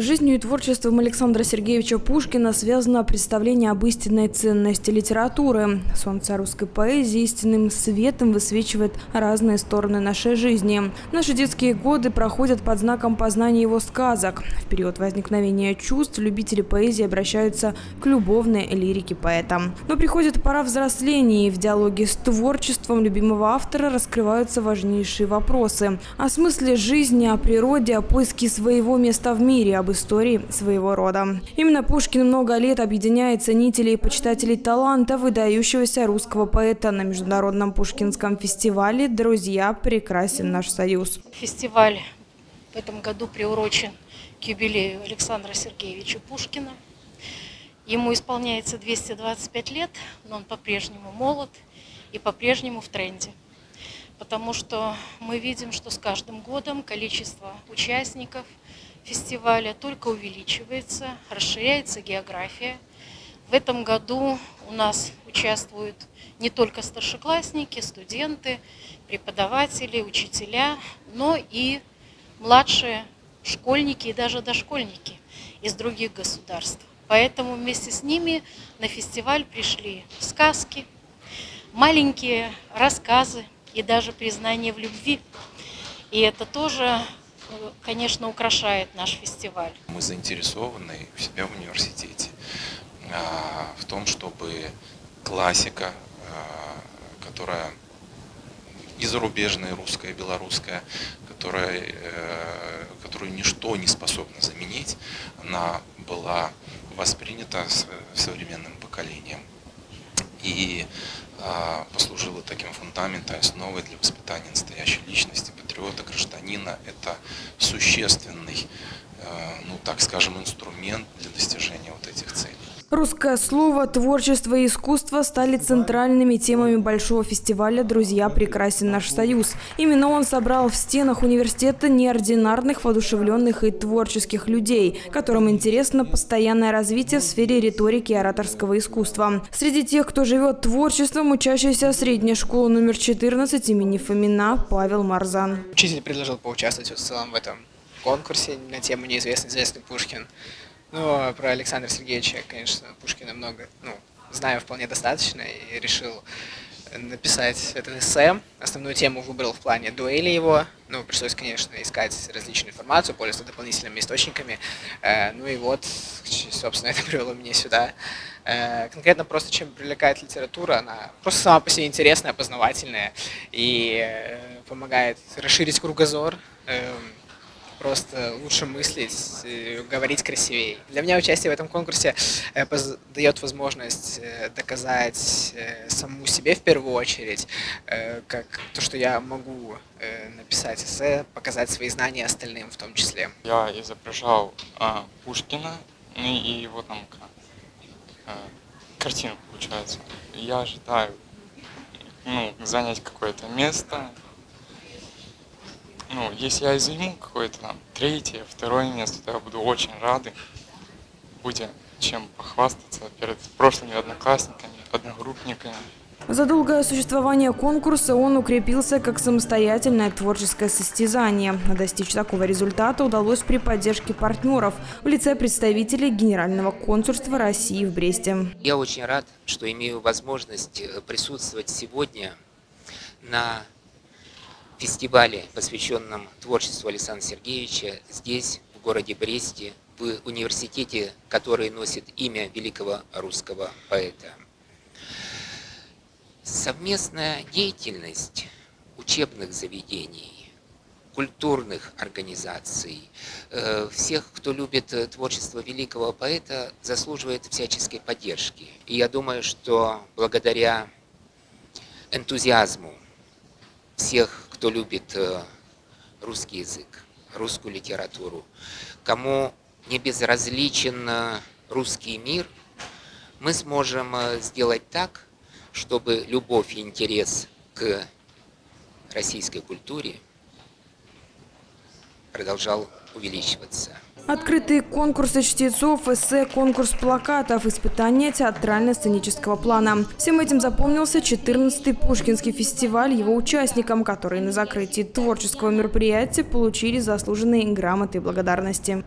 Жизнью и творчеством Александра Сергеевича Пушкина связано представление об истинной ценности литературы. Солнце русской поэзии истинным светом высвечивает разные стороны нашей жизни. Наши детские годы проходят под знаком познания его сказок. В период возникновения чувств любители поэзии обращаются к любовной лирике поэта. Но приходит пора взросления, и в диалоге с творчеством любимого автора раскрываются важнейшие вопросы. О смысле жизни, о природе, о поиске своего места в мире, об истории своего рода. Именно Пушкин много лет объединяет ценителей и почитателей таланта выдающегося русского поэта на Международном Пушкинском фестивале «Друзья, прекрасен наш союз». Фестиваль в этом году приурочен к юбилею Александра Сергеевича Пушкина. Ему исполняется 225 лет, но он по-прежнему молод и по-прежнему в тренде. Потому что мы видим, что с каждым годом количество участников – фестиваля только увеличивается, расширяется география. В этом году у нас участвуют не только старшеклассники, студенты, преподаватели, учителя, но и младшие школьники и даже дошкольники из других государств. Поэтому вместе с ними на фестиваль пришли сказки, маленькие рассказы и даже признание в любви. И это тоже конечно, украшает наш фестиваль. Мы заинтересованы у себя в университете а, в том, чтобы классика, а, которая и зарубежная, и русская, и белорусская, которая, э, которую ничто не способно заменить, она была воспринята современным поколением и а, послужила таким фундаментом, основой для воспитания настоящей личности, патриота, гражданина. Это существенный, э, ну так скажем, инструмент для достижения вот этих целей. Русское слово, творчество и искусство стали центральными темами большого фестиваля «Друзья, прекрасен наш союз». Именно он собрал в стенах университета неординарных, воодушевленных и творческих людей, которым интересно постоянное развитие в сфере риторики и ораторского искусства. Среди тех, кто живет творчеством, учащийся средней школы номер 14 имени Фомина Павел Марзан. Учитель предложил поучаствовать в целом в этом конкурсе на тему «Неизвестный известный Пушкин». Ну, а про Александра Сергеевича, конечно, Пушкина много, ну, знаю вполне достаточно и решил написать этот эссе. Основную тему выбрал в плане дуэли его. Ну, пришлось, конечно, искать различную информацию, пользоваться дополнительными источниками. Э, ну и вот, собственно, это привело меня сюда. Э, конкретно просто чем привлекает литература, она просто сама по себе интересная, познавательная и э, помогает расширить кругозор, эм, просто лучше мыслить, говорить красивее. Для меня участие в этом конкурсе э, дает возможность э, доказать э, саму себе в первую очередь, как то, что я могу написать эссе, показать свои знания остальным в том числе. Я изображал а, Пушкина ну и его там а, картину получается. Я ожидаю ну, занять какое-то место, ну, если я займу какое-то там третье, второе место, то я буду очень рады. Будет чем похвастаться перед прошлыми одноклассниками, одногруппниками. За долгое существование конкурса он укрепился как самостоятельное творческое состязание. Достичь такого результата удалось при поддержке партнеров в лице представителей Генерального консульства России в Бресте. Я очень рад, что имею возможность присутствовать сегодня на фестивале, посвященном творчеству Александра Сергеевича, здесь, в городе Бресте, в университете, который носит имя великого русского поэта. Совместная деятельность учебных заведений, культурных организаций, э, всех, кто любит творчество великого поэта, заслуживает всяческой поддержки. И я думаю, что благодаря энтузиазму всех кто любит э, русский язык, русскую литературу, кому не безразличен э, русский мир, мы сможем э, сделать так, чтобы любовь и интерес к российской культуре продолжал увеличиваться. Открытые конкурсы чтецов, эссе, конкурс плакатов, испытания театрально-сценического плана. Всем этим запомнился 14-й Пушкинский фестиваль его участникам, которые на закрытии творческого мероприятия получили заслуженные грамоты и благодарности.